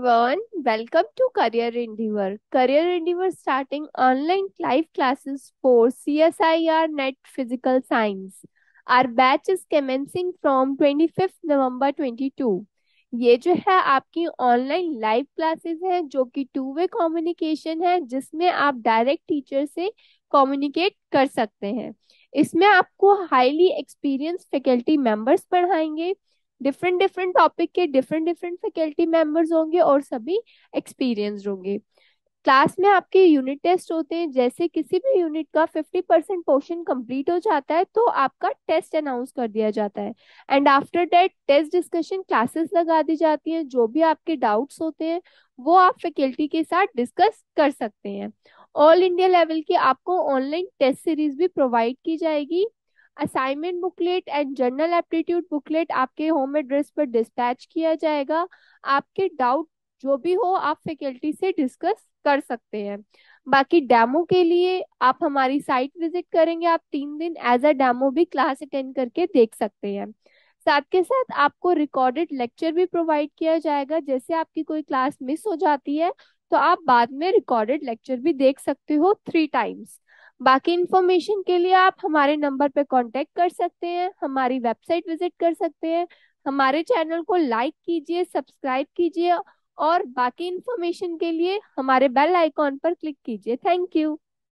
everyone, welcome to Career Endeavor. Career Endeavor starting online live classes for CSIR NET Physical Science. Our batch is commencing from 25th November 22. ये जो है आपकी online live classes है जो कि two way communication है जिसमें आप डायरेक्ट टीचर से कम्युनिकेट कर सकते हैं इसमें आपको हाईली एक्सपीरियंस फैकल्टी मेंबर्स पढ़ाएँगे डिफरेंट डिफरेंट टॉपिक के डिफरेंट डिफरेंट फैकल्टी मेंबर्स होंगे और सभी एक्सपीरियंस्ड होंगे। क्लास में आपके यूनिट टेस्ट होते हैं, जैसे किसी भी यूनिट का फिफ्टी परसेंट पोर्शन कंप्लीट हो जाता है तो आपका टेस्ट अनाउंस कर दिया जाता है। And after that test discussion classes लगा दी जाती हैं, जो भी आपके डाउट्स होते हैं, वो आप फैकल्टी के साथ डिस्कस कर सकते हैं। ऑल इंडिया लेवल की आपको ऑनलाइन टेस्ट सीरीज़ भी प्रोवाइड की जाएगी। Assignment booklet and general aptitude booklet आपके होम एड्रेस पर डिस्पैच किया जाएगा। आपके डाउट जो भी हो, आप फैकल्टी से डिस्कस कर सकते हैं। बाकी डेमो के लिए आप हमारी साइट विज़िट करेंगे। आप तीन दिन एज अ डेमो भी क्लास अटेंड करके देख सकते हैं। साथ के साथ आपको रिकॉर्डेड लेक्चर भी प्रोवाइड किया जाएगा। जैसे आपकी कोई क्लास मिस हो जाती है तो आप बाद में रिकॉर्डेड लेक्चर भी देख सकते हो थ्री टाइम्स। बाकी इन्फॉर्मेशन के लिए आप हमारे नंबर पे कांटेक्ट कर सकते हैं, हमारी वेबसाइट विज़िट कर सकते हैं, हमारे चैनल को लाइक कीजिए सब्सक्राइब कीजिए और बाकी इन्फॉर्मेशन के लिए हमारे बेल आइकॉन पर क्लिक कीजिए। Thank you